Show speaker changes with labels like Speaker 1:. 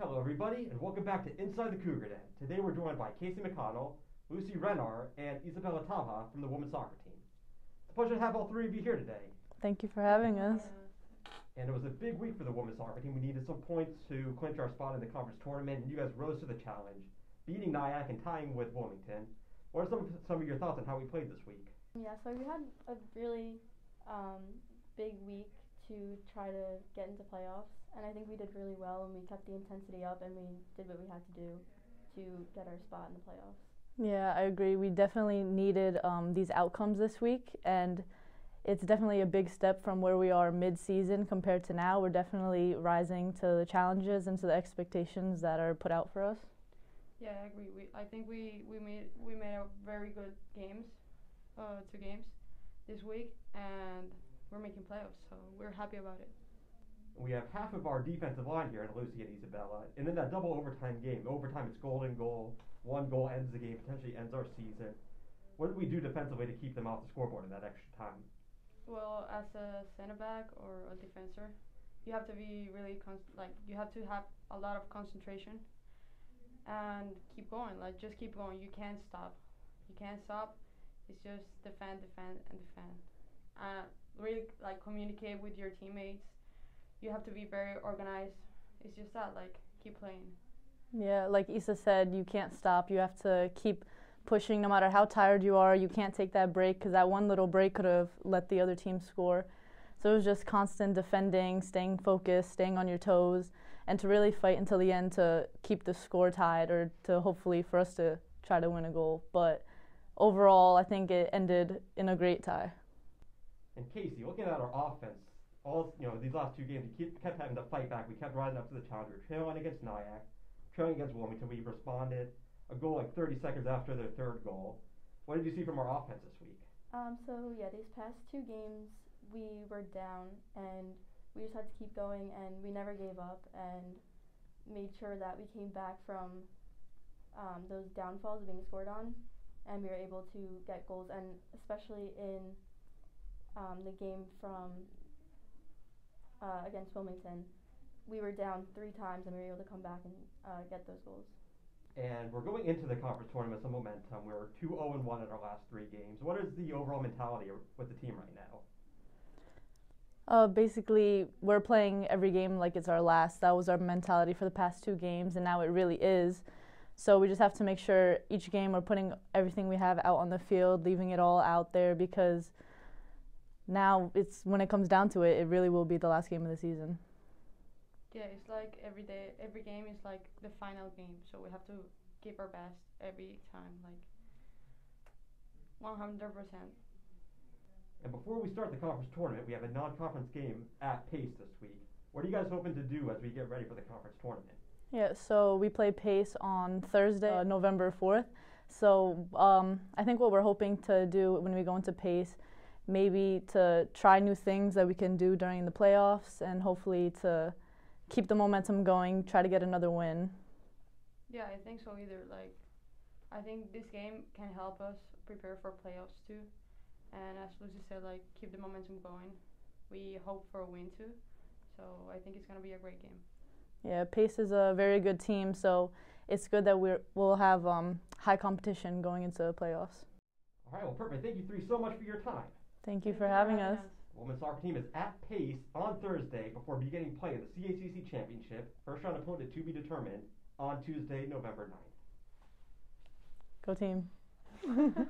Speaker 1: Hello, everybody, and welcome back to Inside the Cougar Den. Today we're joined by Kasey McConnell, Lucy Rennar, and Isabella Tabja from the women's soccer team. It's a pleasure to have all three of you here today.
Speaker 2: Thank you for having us.
Speaker 1: And it was a big week for the women's soccer team. We needed some points to clinch our spot in the conference tournament, and you guys rose to the challenge, beating Nyack and tying with Wilmington. What are some of, some of your thoughts on how we played this week?
Speaker 3: Yeah, so we had a really um, big week to try to get into playoffs, and I think we did really well, and we kept the intensity up, and we did what we had to do to get our spot in the playoffs.
Speaker 2: Yeah, I agree. We definitely needed um, these outcomes this week, and it's definitely a big step from where we are mid-season compared to now. We're definitely rising to the challenges and to the expectations that are put out for us.
Speaker 4: Yeah, I agree. We I think we we made we made a very good games, uh, two games, this week, and we're making playoffs, so we're happy about it.
Speaker 1: We have half of our defensive line here in Lucy and Isabella, and in that double overtime game, overtime it's golden goal. One goal ends the game, potentially ends our season. What did we do defensively to keep them off the scoreboard in that extra time?
Speaker 4: Well, as a center back or a defender, you have to be really con- like you have to have a lot of concentration and keep going. Like just keep going. You can't stop. You can't stop. It's just defend, defend, and defend. Uh, really like communicate with your teammates. You have to be very organized. It's just that like keep playing.
Speaker 2: Yeah, like Isa said, you can't stop. You have to keep pushing no matter how tired you are. You can't take that break because that one little break could have let the other team score. So it was just constant defending, staying focused, staying on your toes, and to really fight until the end to keep the score tied or to hopefully for us to try to win a goal. But overall, I think it ended in a great tie.
Speaker 1: And Kasey, looking at our offense, all you know, these last two games, we keep, kept having to fight back. We kept rising up to the challenge. We were trailing against Nyack, trailing against Wilmington. We responded a goal like 30 seconds after their third goal. What did you see from our offense this week?
Speaker 3: Um, so yeah, these past two games we were down, and we just had to keep going, and we never gave up, and made sure that we came back from um, those downfalls being scored on, and we were able to get goals, and especially in um, the game from uh, against Wilmington, we were down three times, and we were able to come back and uh, get those goals.
Speaker 1: And we're going into the conference tournament with some momentum. We're 2 0 1 in our last three games. What is the overall mentality with the team right now?
Speaker 2: Uh, basically, we're playing every game like it's our last. That was our mentality for the past two games, and now it really is. So we just have to make sure each game we're putting everything we have out on the field, leaving it all out there because now it's when it comes down to it, it really will be the last game of the season.
Speaker 4: Yeah, it's like every day, every game is like the final game, so we have to give our best every time, like 100%.
Speaker 1: And before we start the conference tournament, we have a non-conference game at Pace this week. What are you guys hoping to do as we get ready for the conference tournament?
Speaker 2: Yeah, so we play Pace on Thursday, uh, November 4th. So um, I think what we're hoping to do when we go into Pace, maybe to try new things that we can do during the playoffs and hopefully to keep the momentum going, try to get another win.
Speaker 4: Yeah, I think so either. Like, I think this game can help us prepare for playoffs too. And as Lucy said, like, keep the momentum going. We hope for a win too. So I think it's going to be a great game.
Speaker 2: Yeah, Pace is a very good team, so it's good that we're, we'll have um, high competition going into the playoffs.
Speaker 1: All right, well, perfect. Thank you three so much for your time.
Speaker 2: Thank you for having us.
Speaker 1: The women's soccer team is at Pace on Thursday before beginning play in the CACC Championship. First round opponent to be determined on Tuesday, November 9th.
Speaker 2: Go team.